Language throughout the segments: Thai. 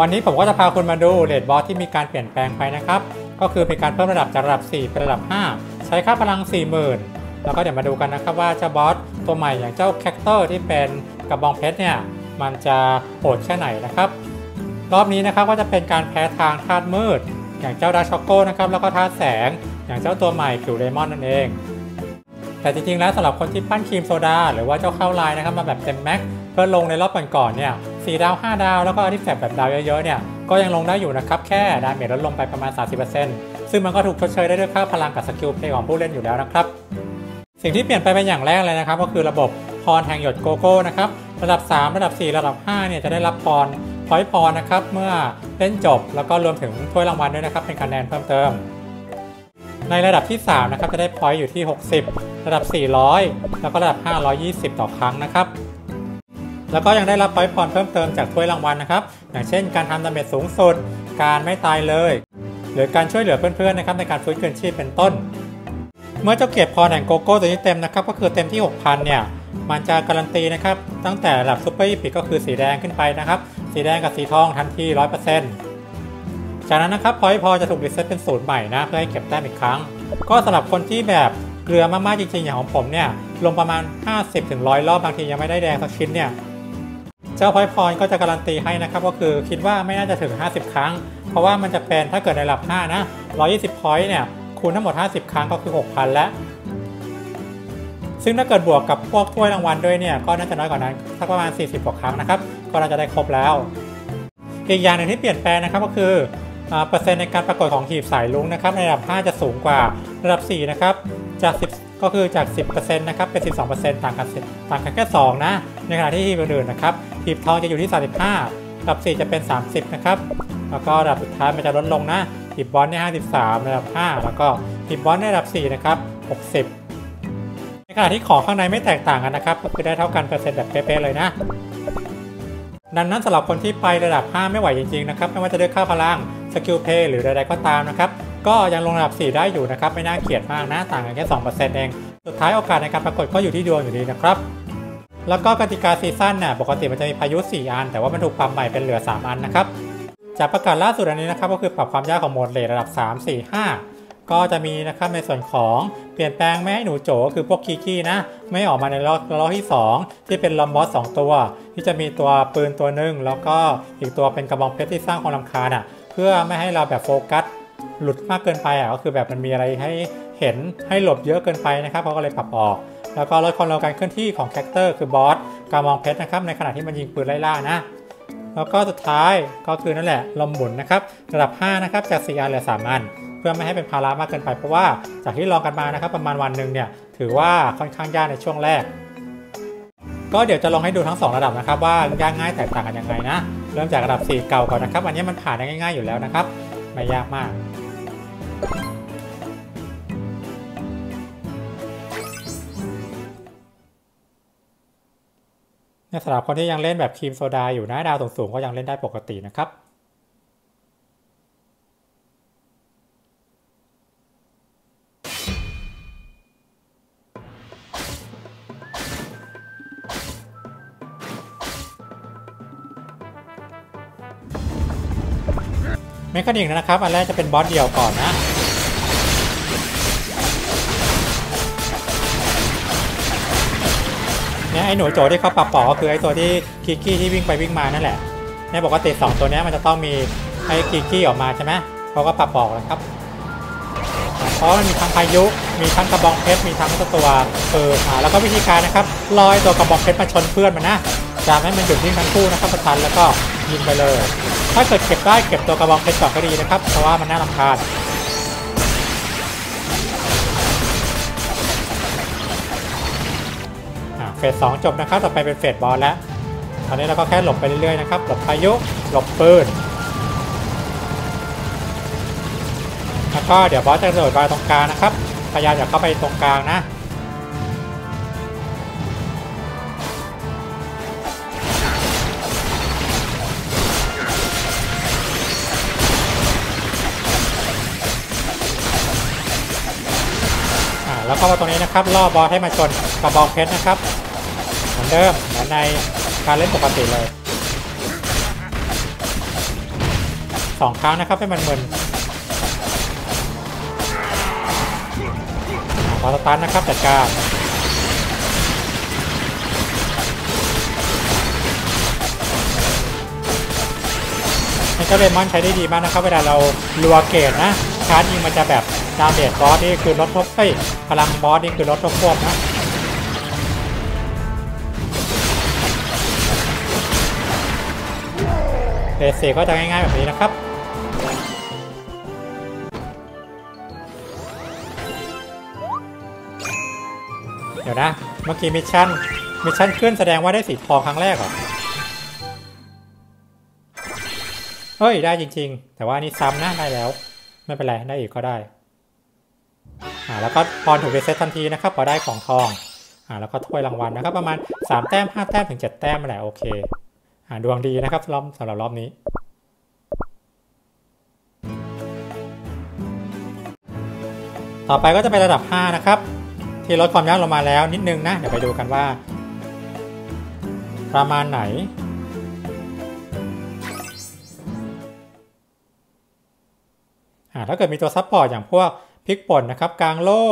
วันนี้ผมก็จะพาคุณมาดู raid boss ที่มีการเปลี่ยนแปลงไปนะครับ ก็คือเป็นการเพิ่มระดับจากระดับ 4 เป็นระดับ 5 ใช้ค่าพลัง 40,000 แล้วก็เดี๋ยวมาดูกันนะครับว่าเจ้าบอสตัวใหม่อย่างเจ้าแคคเตอร์ที่เป็นกระบองเพชรเนี่ยมันจะโหดแค่ไหนนะครับ รอบนี้นะครับก็จะเป็นการแพ้ทางธาตุมืด อย่างเจ้าดาร์กช็อกโกนะครับแล้วก็ธาตุแสง อย่างเจ้าตัวใหม่ผิวเลมอนนั่นเอง แต่จริงๆแล้วสำหรับคนที่ปั้นครีมโซดาหรือว่าเจ้าข้าวลายนะครับมาแบบเต็ม maxเพื่อลงในรอบก่อนๆเนี่ย 4 ดาว 5 ดาว แล้วก็ artifact แบบดาวเยอะๆเนี่ย ก็ยังลงได้อยู่นะครับ แค่ damage ลดลงไปประมาณ 30%ซึ่งมันก็ถูกชดเชยได้ด้วยค่าพลังกับ skill play ของผู้เล่นอยู่แล้วนะครับ สิ่งที่เปลี่ยนไปเป็นอย่างแรกเลยนะครับ ก็คือระบบพรแห่งหยดโกโก้นะครับ ระดับ 3 ระดับ 4 ระดับ 5 เนี่ยจะได้รับพรพอยพรนะครับ เมื่อเล่นจบ แล้วก็รวมถึงถ้วยรางวัลด้วยนะครับ เป็นคะแนนเพิ่มเติม ในระดับที่ 3 นะครับ จะได้ point อยู่ที่ 60 ระดับ 400 แล้วก็ระดับ 520 ต่อครั้งนะครับ แล้วก็ยังได้รับพอยพรเพิ่มเติมจากถ้วยรางวัลนะครับ อย่างเช่นการทำ damage สูงสุด การไม่ตายเลย หรือการช่วยเหลือเพื่อนๆนะครับในการฟื้นคืนชีพเป็นต้น เมื่อเจ้าเก็บพรแห่งโกโก้ตัวนี้เต็มนะครับก็คือเต็มที่ 6,000 เนี่ย มันจะการันตีนะครับตั้งแต่ระดับ super epic ก็คือสีแดงขึ้นไปนะครับ สีแดงกับสีทองทันที 100%จากนั้นนะครับพอยพอจะถูก reset เป็นศูนย์ใหม่นะเพื่อให้เก็บแต้มอีกครั้ง ก็สำหรับคนที่แบบเกลือมากๆจริงๆอย่างของผมเนี่ยลงประมาณ 50-100 รอบบางทียังไม่ได้แดงสักชิ้นเนี่ย เจ้าพอยพรก็จะการันตีให้นะครับ ก็คือคิดว่าไม่น่าจะถึง 50 ครั้ง เพราะว่ามันจะเป็นถ้าเกิดในระดับ 5 นะ 120พอยต์เนี่ยคูณทั้งหมด 50 ครั้งก็คือ 6,000 แล้ว ซึ่งถ้าเกิดบวกกับพวกถ้วยรางวัลด้วยเนี่ยก็น่าจะน้อยกว่านั้นสักประมาณ 40กว่าครั้งนะครับ ก็น่าจะได้ครบแล้ว อีกอย่างหนึ่งที่เปลี่ยนแปลงนะครับก็คือเปอร์เซ็นต์ในการปรากฏของหีบสายลุงนะครับในระดับ 5 จะสูงกว่าระดับ 4 นะครับจาก10 ก็คือจาก 10%นะครับเป็น 12%ต่างกันต่างกันแค่ 2 นะ ในขณะที่หีบอื่นๆนะครับหีบทองจะอยู่ที่ 35ดับ 4 จะเป็น 30 นะครับ แล้วก็ระดับสุดท้ายมันจะลดลงนะหีบบอลเนี่ย53ระดับ 5 แล้วก็หีบบอลในระดับ 4 นะครับ 60 ในขณะที่ของข้างในไม่แตกต่างกันนะครับก็คือได้เท่ากันเปอร์เซ็นต์แบบเป๊ะๆเลยนะดังนั้นสำหรับคนที่ไประดับ 5 ไม่ไหวจริงๆนะครับไม่ว่าจะด้วยค่าพลัง skill play หรือใดๆก็ตามนะครับ ก็ยังลงระดับ 4 ได้อยู่นะครับ ไม่น่าเกลียดมากนะต่างกันแค่ 2%เอง สุดท้ายโอกาสในการปรากฏก็อยู่ที่ดวงอยู่ดีนะครับ แล้วก็กติกา season เนี่ยปกติมันจะมีพายุ 4 อัน แต่ว่ามันถูกปรับใหม่เป็นเหลือ 3 อันนะครับจากประกาศล่าสุดอันนี้นะครับก็คือปรับความยากของโหมด raid ระดับ 3 4 5 ก็จะมีนะครับในส่วนของเปลี่ยนแปลงไม่ให้หนูโจคือพวกคีกี้นะ ไม่ออกมาในรอบรอบที่ 2 ที่เป็นลอมบอส2ตัว ที่จะมีตัวปืนตัวหนึ่งแล้วก็อีกตัวเป็นกระบองเพชรที่สร้างความรำคาญอะ เพื่อไม่ให้เราแบบโฟกัส หลุดมากเกินไปอะก็คือแบบมันมีอะไรให้เห็นให้หลบเยอะเกินไปนะครับเขาก็เลยปรับออก แล้วก็ลดความเร็วการเคลื่อนที่ของแคคเตอร์คือบอสกระบองเพชรนะครับในขณะที่มันยิงปืนไล่ล่านะแล้วก็สุดท้ายก็คือนั่นแหละลมหมุนนะครับระดับ 5 นะครับจาก 4 อันเหลือ 3 อัน เพื่อไม่ให้เป็นภาระมากเกินไปเพราะว่าจากที่ลองกันมานะครับประมาณวันหนึ่งเนี่ยถือว่าค่อนข้างยากในช่วงแรก ก็เดี๋ยวจะลองให้ดูทั้ง 2 ระดับนะครับว่ายากง่ายแตกต่างกันยังไงนะ เริ่มจากระดับ 4 เก่าก่อนนะครับ อันนี้มันผ่านได้ง่าย ๆอยู่แล้วนะครับ ไม่ยากมากในสำหรับคนที่ยังเล่นแบบครีมโซดาอยู่นะดาวสูงๆก็ยังเล่นได้ปกตินะครับ เมคานิกนะครับ อันแรกจะเป็นบอสเดี่ยวก่อนนะ เนี่ยไอ้หนูโจที่เขาปรับปอก็คือไอ้ตัวที่คิกกี้ที่วิ่งไปวิ่งมานั่นแหละในปกติ2ตัวนี้มันจะต้องมีไอ้คิกกี้ออกมาใช่ไหมเขาก็ปรับปอกแล้วครับเพราะมันมีทั้งพายุ มีทั้งกระบองเพชร มีทั้งตัวเอออ่าแล้วก็วิธีการนะครับลอยตัวกระบองเพชรมาชนเพื่อนมันนะจะให้มันหยุดวิ่งทั้งคู่นะครับประทันแล้วก็ ยิงไปเลย ถ้าเกิดเก็บได้เก็บตัวกระบองเพชรก่อนก็ดีนะครับ เพราะว่ามันน่ารำคาญเฟสสองจบนะครับ ต่อไปเป็นเฟสบอลแล้ว ตอนนี้เราก็แค่หลบไปเรื่อยๆนะครับ หลบพายุ หลบปืน แล้วก็เดี๋ยวบอสจะกระโดดไปตรงกลางนะครับ พยายามอย่าเข้าไปตรงกลางนะ แล้วเข้ามาตรงนี้นะครับล่อบอสให้มาชนกระบองเพชรนะครับเหมือนเดิมเหมือนในการเล่นปกติเลยสองครั้งนะครับให้มันมึนพอสตาร์ทนะครับจัดการนี่เจ้าเลมอนใช้ได้ดีมากนะครับ เวลาเราลัวเกตนะชาร์จยิงมันจะแบบ ดาเมจบอสนี่คือลดทบเอ้ยพลังบอสนี่คือลดทบควบนะเบสก็จะง่ายๆแบบนี้นะครับเดี๋ยวนะ เมื่อกี้มิชชั่น มิชชั่นขึ้นแสดงว่าได้สีทองครั้งแรกเหรอ เฮ้ย ได้จริง ๆ แต่ว่านี่ซ้ำนะได้แล้ว ไม่เป็นไร ได้อีกก็ได้ อ่าแล้วก็พรถูกรีเซ็ตทันทีนะครับพอได้ของทองอ่าแล้วก็ถ้วยรางวัลนะครับ ประมาณ 3 แต้ม 5 แต้มถึง 7 แต้มมาแหละโอเคอ่าดวงดีนะครับรอบสำหรับรอบนี้ต่อไปก็จะเป็นระดับ 5 นะครับ ที่ลดความยากลงมาแล้วนิดนึงนะ เดี๋ยวไปดูกันว่า ประมาณไหน ถ้าเกิดมีตัว support อย่างพวก พลิกป่นนะครับกางโล่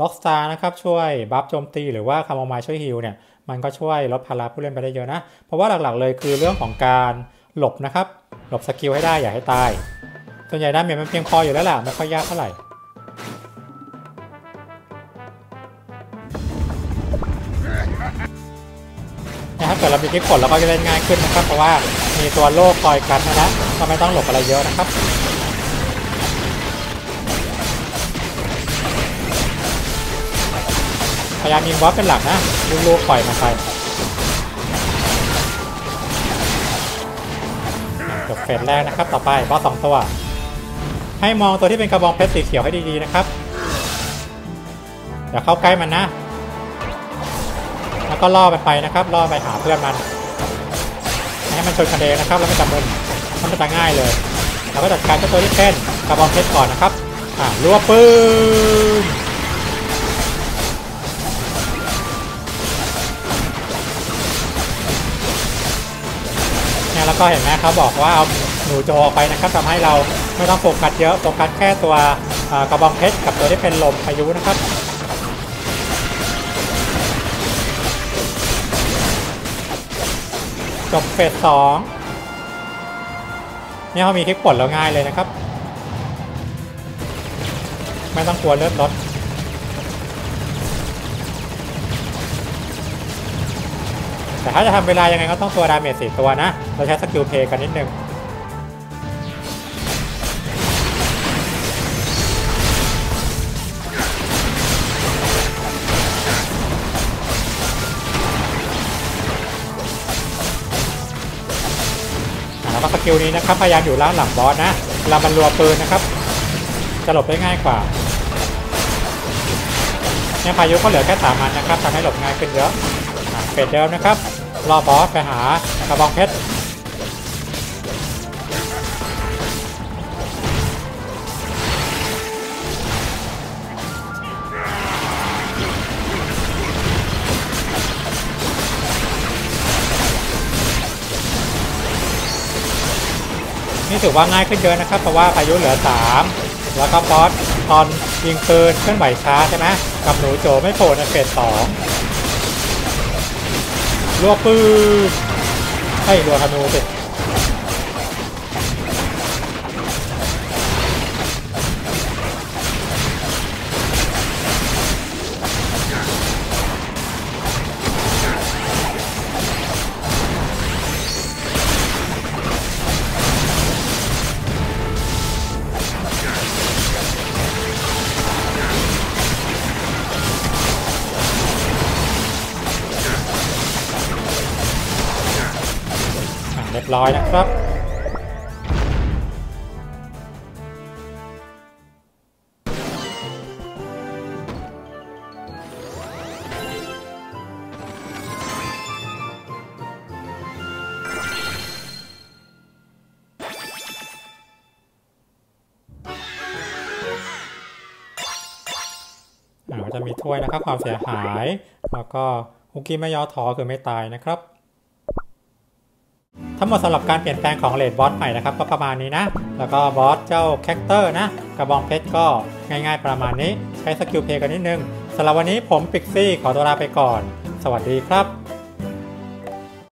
ร็อกสตาร์นะครับช่วย buff โจมตีหรือว่าคาร์โมไมช่วย heal เนี่ยมันก็ช่วยลดภาระผู้เล่นไปได้เยอะนะ เพราะว่าหลักๆเลยคือเรื่องของการหลบนะครับ หลบ skill ให้ได้อย่าให้ตาย ส่วนใหญ่ damage มันเพียงพออยู่แล้วแหละไม่ค่อยยากเท่าไหร่ นะถ้าเกิดเรามีคลิกกดเราก็จะเล่นง่ายขึ้นนะครับ เพราะว่ามีตัวโล่คอยกันนะก็ไม่ต้องหลบอะไรเยอะนะครับ ยายามยิงบอสเป็นหลักนะลูกๆปล่อยมันไปจบเฟสแรกนะครับ ต่อไปบอสสองตัว ให้มองตัวที่เป็นกระบองเพชรสีเขียวให้ดีๆนะครับอย่าเข้าใกล้มันนะ แล้วก็ล่อมันไปนะครับ ล่อไปหาเพื่อนมัน ให้มันชนกันเองนะครับ แล้วไม่จับมือมันจะง่ายเลย เราก็จัดการเจ้าตัวที่เป็นกระบองเพชรก่อนนะครับ อ่ารัวปืน ก็เห็นไหมเขาบอกว่าเอาหนูโจออกไปนะครับทำให้เราไม่ต้องโฟกัสเยอะโฟกัสแค่ตัวกระบองเพชรกับตัวที่เป็นลมพายุนะครับจบ phase สองเนี่ยเขามีพริกป่นแล้วง่ายเลยนะครับ ไม่ต้องกลัวเลือดลด แต่ถ้าจะทำเวลายังไงก็ต้องตัว damage สี่ตัวนะ เราใช้ skill play กันนิดนึงอาแล้วก็ skill นี้นะครับพยายามอยู่ล่างหลังบอสนะเวลามันรัวปืนนะครับ จะหลบได้ง่ายกว่าเนี่ยพายุก็เหลือแค่สามอันนะครับทำให้หลบง่ายขึ้นเยอะเฟสเดิมนะครับ รอบอสไปหากระบองเพชรนี่ถือว่าง่ายขึ้นเยอะนะครับ เพราะว่าพายุเหลือ 3 แล้วก็บอสตอนยิงปืนเคลื่อนไหวช้าใช่ไหมกับหนูโจไม่โผล่ในเฟสสอง รัวปืนให้ยรัวธนูสิ บร้อยนะครับอ่าจะมีถ้วยนะครับความเสียหาย แล้วก็คุกกี้ไม่ย่อท้อคือไม่ตายนะครับ ทั้งหมดสำหรับการเปลี่ยนแปลงของ raid boss ใหม่นะครับก็ประมาณนี้นะ แล้วก็บอสเจ้าแคคเตอร์นะ กระบองเพชรก็ง่ายๆประมาณนี้ ใช้ skill play กันนิดนึงสำหรับวันนี้ผมปิกซี่ขอตัวลาไปก่อน สวัสดีครับ